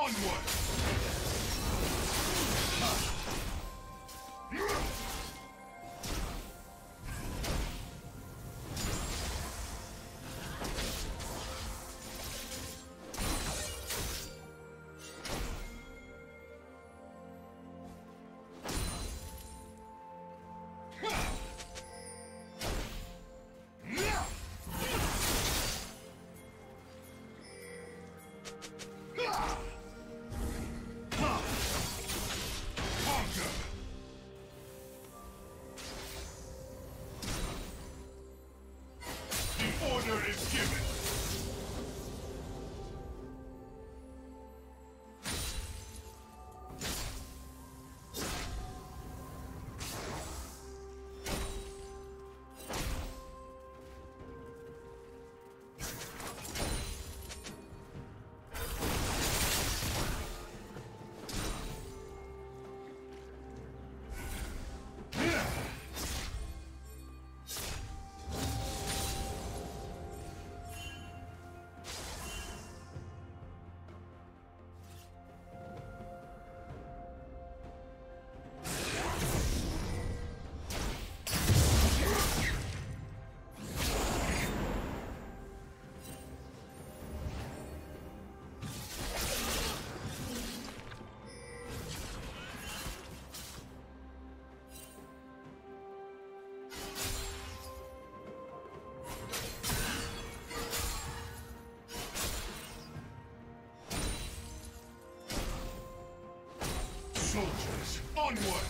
Onward! Onward!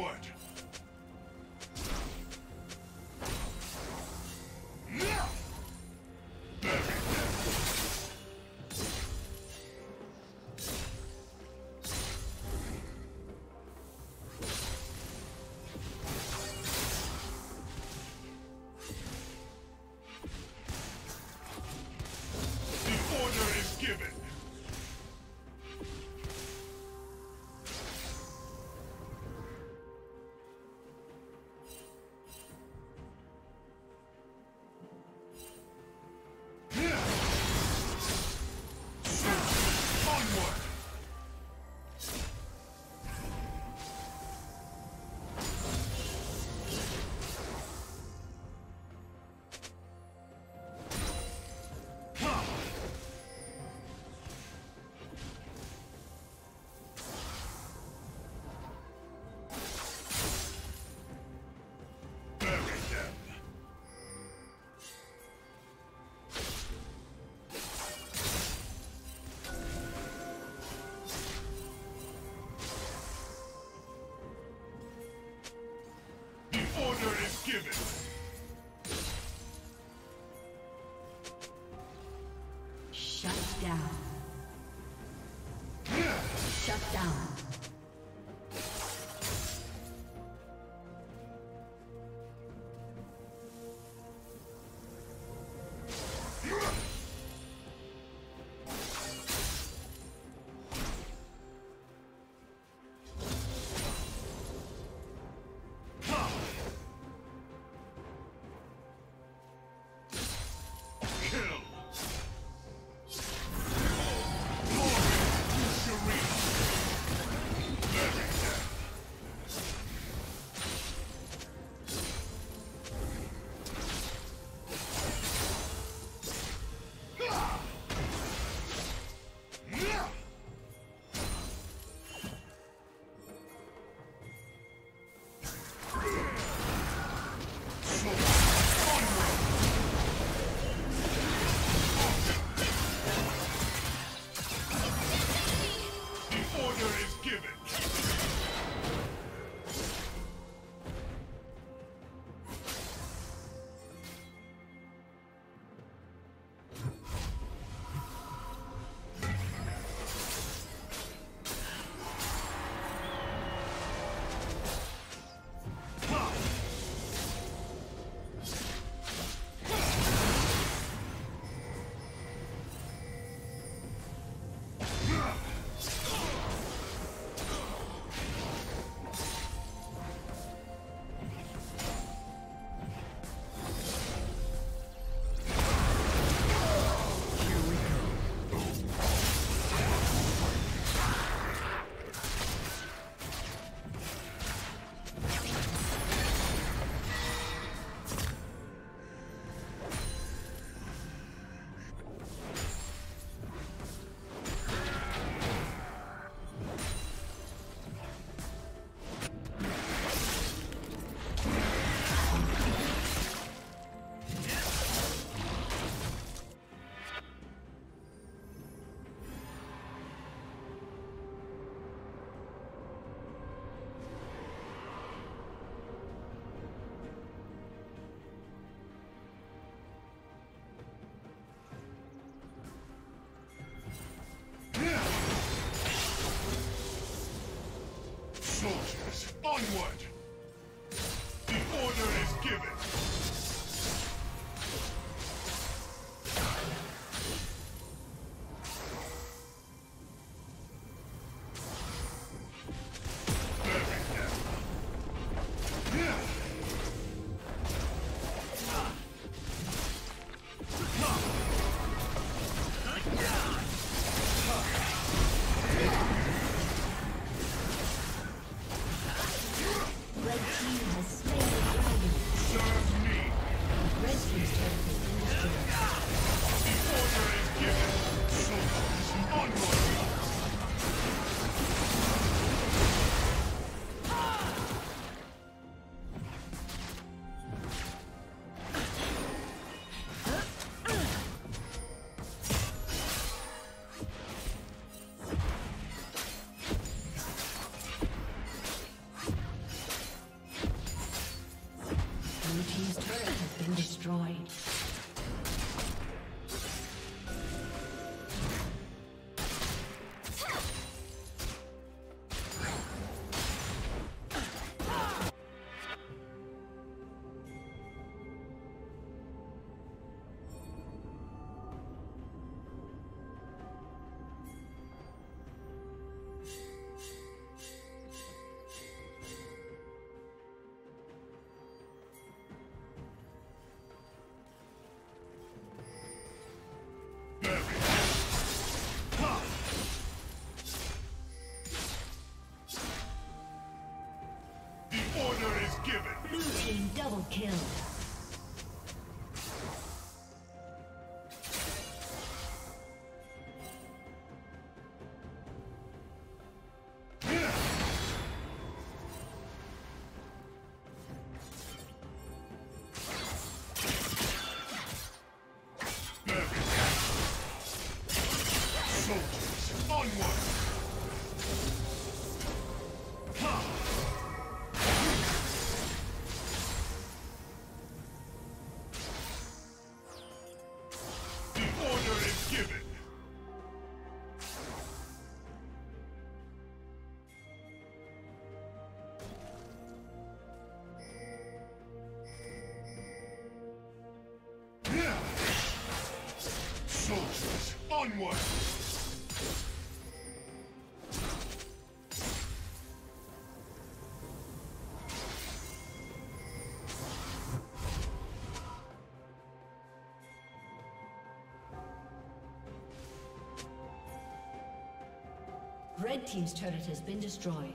Soldiers, order is Onward! destroyed. Double kill. Onward! Red Team's turret has been destroyed.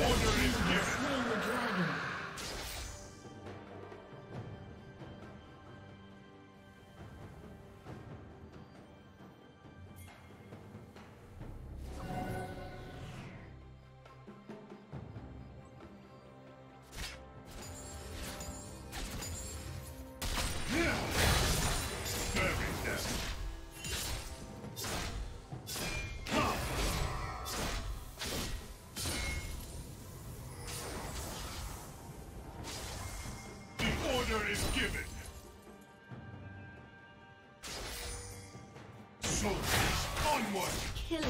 Order is given. Soldiers, onward! Killing.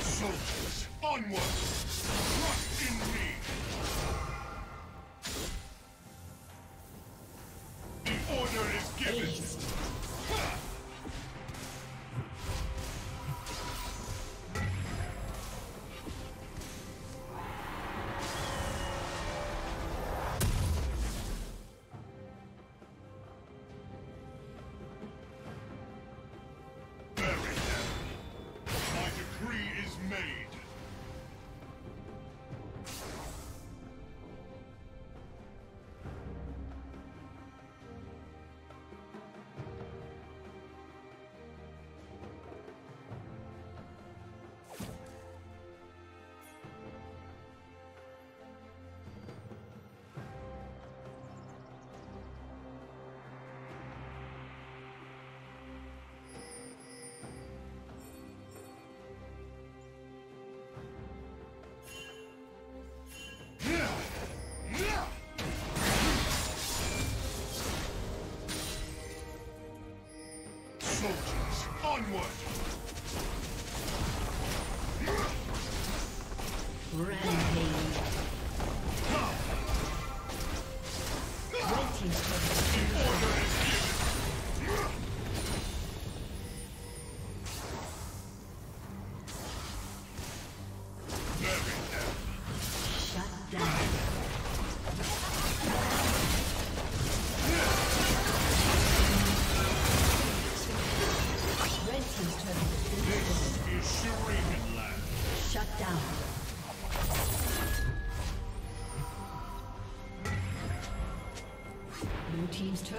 Soldiers, onward! onward!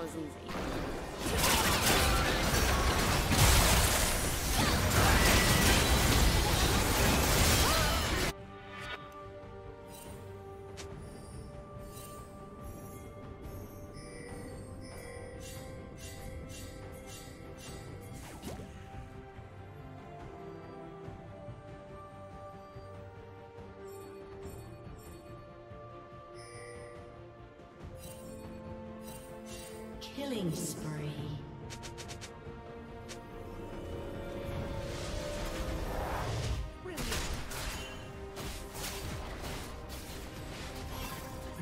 thousands Killing spree. Brilliant.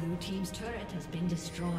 Blue Team's turret has been destroyed.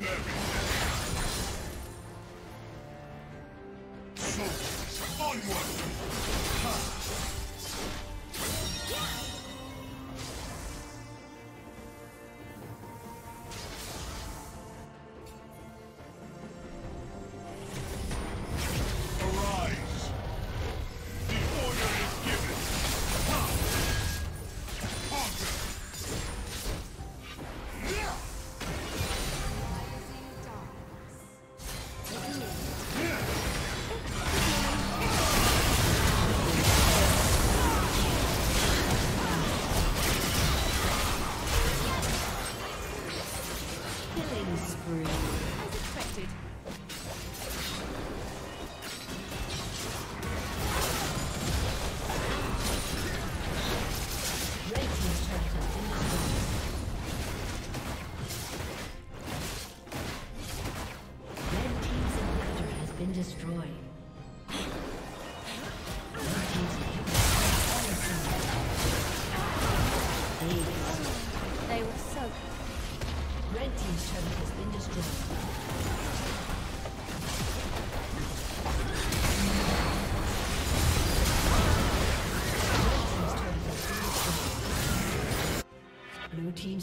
Legendary. Killing spree. As expected.